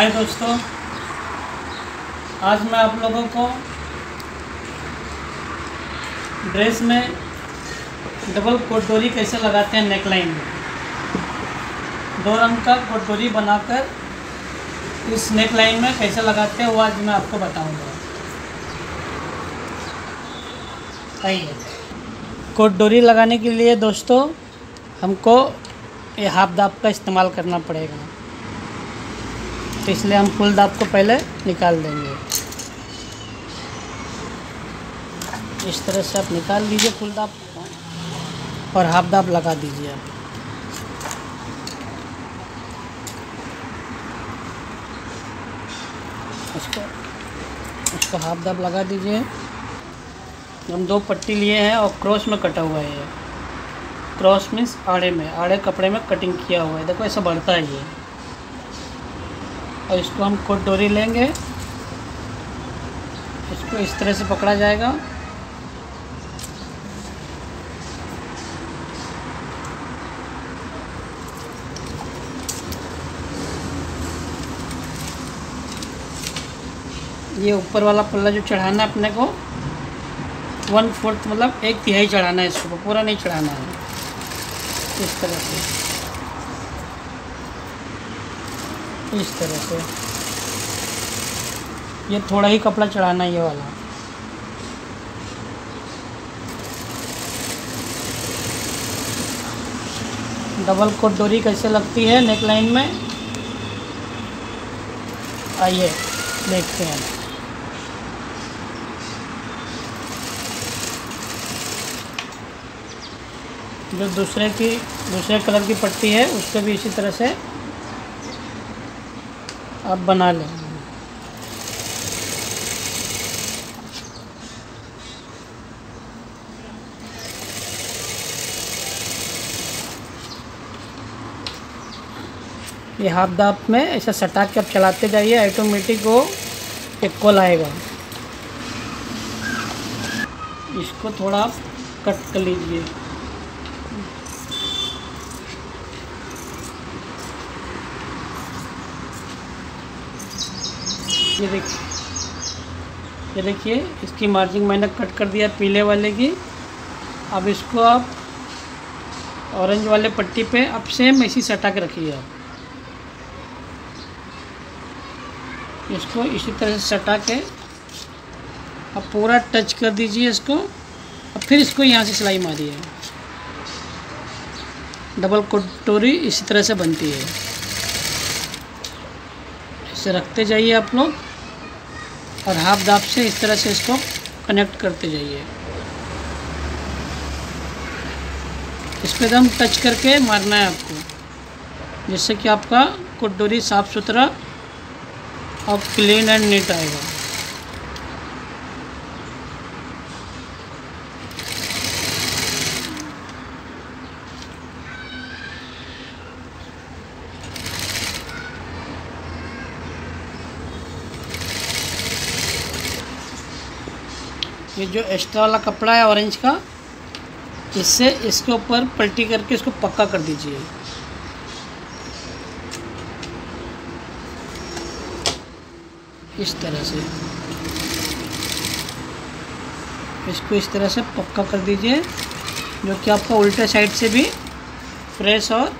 हाय दोस्तों। आज मैं आप लोगों को ड्रेस में डबल कोटडोरी कैसे लगाते हैं नेकलाइन में। दो रंग का कोटडोरी बनाकर इस नेकलाइन में कैसे लगाते हैं वो आज मैं आपको बताऊँगा। आइए। कोटडोरी लगाने के लिए दोस्तों हमको ये हाफ़ दाब का इस्तेमाल करना पड़ेगा। तो इसलिए हम फुल दाब को पहले निकाल देंगे। इस तरह से आप निकाल लीजिए फुल दाब और हाफ़ दाब लगा दीजिए आप। इसको इसको हाफ़ दाब लगा दीजिए। हम दो पट्टी लिए हैं और क्रॉस में कटा हुआ है ये। क्रॉस मीन्स आड़े में, आड़े कपड़े में कटिंग किया हुआ है। देखो ऐसा बढ़ता है ये। और इसको हम खुद डोरी लेंगे। इसको इस तरह से पकड़ा जाएगा। ये ऊपर वाला पल्ला जो चढ़ाना है अपने को वन फोर्थ मतलब एक तिहाई चढ़ाना है इसको, पूरा नहीं चढ़ाना है। इस तरह से। इस तरह से। ये थोड़ा ही कपड़ा चढ़ाना ये वाला। डबल कोट डोरी कैसे लगती है नेक लाइन में? आइए, देखते हैं। जो दूसरे की, दूसरे कलर की पट्टी है उसको भी इसी तरह से आप बना लें। ये हाथ दाप में ऐसा सटा के आप चलाते जाइए ऑटोमेटिक वो एक कॉल आएगा। इसको थोड़ा आप कट कर लीजिए। ये देखिए ये देखिए, इसकी मार्जिंग मैंने कट कर दिया पीले वाले की। अब इसको आप ऑरेंज वाले पट्टी पे अब सेम ऐसी सटा के रखिए आप। इसको इसी तरह से सटा के अब पूरा टच कर दीजिए इसको। अब फिर इसको यहाँ से सिलाई मारिए। डबल कटोरी इसी तरह से बनती है। इसे रखते जाइए आप लोग। और हाफ़ दाप से इस तरह से इसको कनेक्ट करते जाइए। इस पर दम टच करके मारना है आपको, जिससे कि आपका कुटडोरी साफ़ सुथरा और क्लीन एंड नीट आएगा। ये जो एक्स्ट्रा वाला कपड़ा है ऑरेंज का, इससे इसके ऊपर पलटी करके इसको पक्का कर दीजिए। इस तरह से। इसको इस तरह से पक्का कर दीजिए, जो कि आपका उल्टे साइड से भी फ्रेश और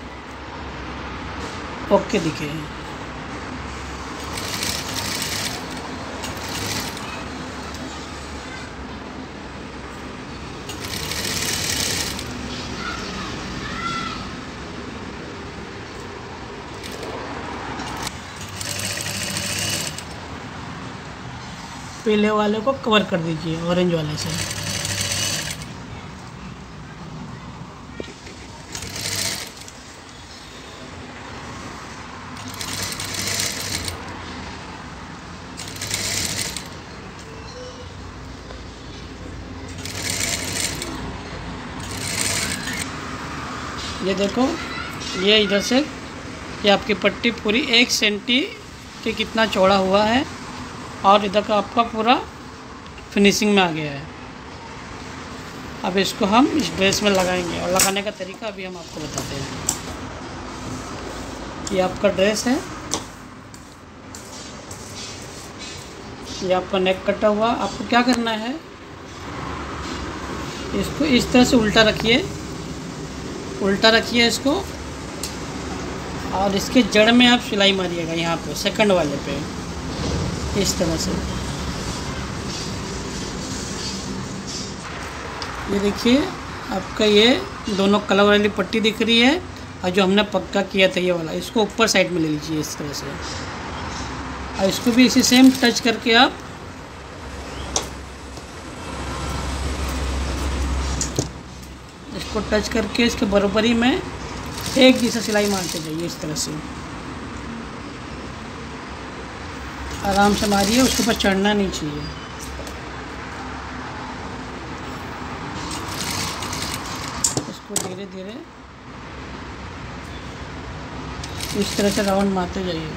ओके दिखे। पीले वाले को कवर कर दीजिए ऑरेंज वाले से। ये देखो, ये इधर से, ये आपकी पट्टी पूरी एक सेंटी के कितना चौड़ा हुआ है। और इधर का आपका पूरा फिनिशिंग में आ गया है। अब इसको हम इस ड्रेस में लगाएँगे और लगाने का तरीका अभी हम आपको बताते हैं। ये आपका ड्रेस है। ये आपका नेक कटा हुआ। आपको क्या करना है? इसको इस तरह से उल्टा रखिए। उल्टा रखिए इसको। और इसके जड़ में आप सिलाई मारिएगा यहाँ पे सेकंड वाले पे। इस तरह से। ये देखिए, आपका ये दोनों कलर वाली पट्टी दिख रही है और जो हमने पक्का किया था ये वाला, इसको ऊपर साइड में ले लीजिए इस तरह से। और इसको भी इसी सेम टच करके आप इसको टच करके इसके बराबरी में एक जैसा सिलाई मारते जाइए इस तरह से। आराम से मारिए, उसके ऊपर चढ़ना नहीं चाहिए। इसको धीरे धीरे इस तरह से राउंड मारते जाइए।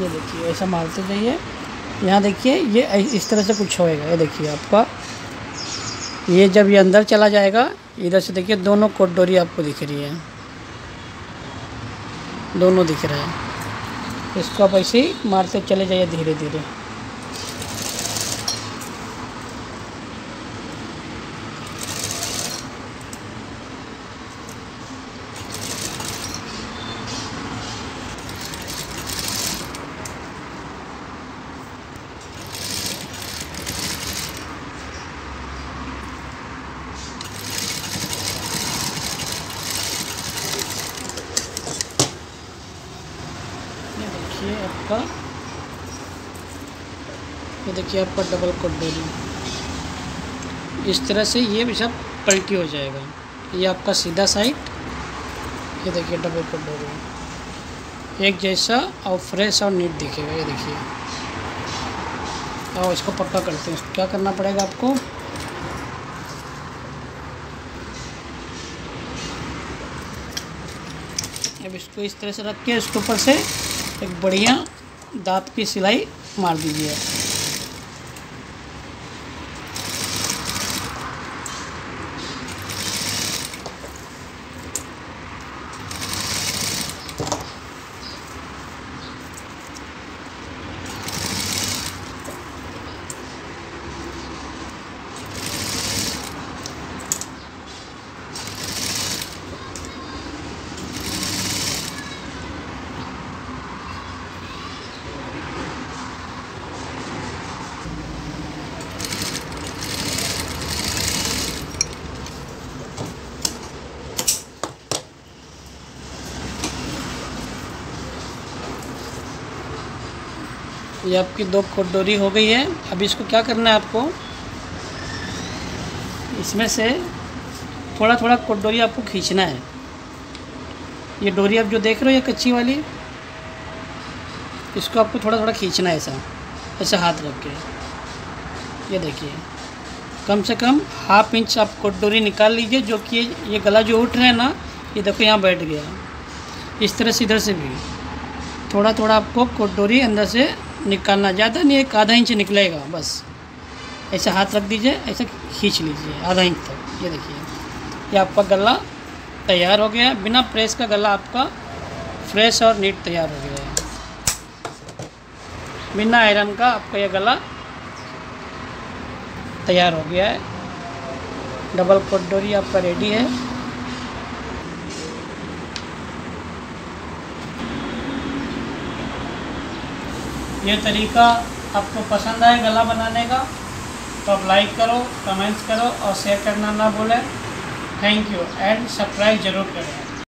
ये देखिए, ऐसा मारते जाइए। यहाँ देखिए, ये इस तरह से कुछ होएगा। ये देखिए आपका। ये जब ये अंदर चला जाएगा, इधर से देखिए, दोनों कोट डोरी आपको दिख रही है। दोनों दिख रहा है। इसको आप ऐसे ही मारते चले जाइए धीरे धीरे ये देखिए आपका? ये देखिए, आपका डबल कोट डोरी इस तरह से ये भी सब पलटी हो जाएगा। ये आपका सीधा साइड ये देखिए डबल कोट डोरी एक जैसा और फ्रेश और नीट दिखेगा, ये देखिए। और इसको पक्का करते हैं। क्या करना पड़ेगा आपको? अब इसको इस तरह से रख के, इसके ऊपर से एक बढ़िया दांत की सिलाई मार दीजिए। ये आपकी दो कोटडोरी हो गई है। अब इसको क्या करना है आपको? इसमें से थोड़ा थोड़ा कोटडोरी आपको खींचना है। ये डोरी आप जो देख रहे हो, ये कच्ची वाली, इसको आपको थोड़ा थोड़ा खींचना है ऐसा ऐसा हाथ रख के। ये देखिए, कम से कम हाफ़ इंच आप कोटडोरी निकाल लीजिए, जो कि ये गला जो उठ रहा है ना, ये देखो यहाँ बैठ गया। इस तरह से इधर से भी थोड़ा थोड़ा आपको कोटडोरी अंदर से निकालना ज़्यादा नहीं एक आधा इंच निकलेगा, बस। ऐसे हाथ रख दीजिए, ऐसे खींच लीजिए, आधा इंच तक। ये देखिए, ये आपका गला तैयार हो गया है। बिना प्रेस का गला आपका फ्रेश और नीट तैयार हो गया है। बिना आयरन का आपका यह गला तैयार हो गया है। डबल कोट डोरी आपका रेडी है। ये तरीका आपको पसंद आए गला बनाने का तो आप लाइक करो कमेंट्स करो और शेयर करना ना भूलें। थैंक यू एंड सब्सक्राइब ज़रूर करें।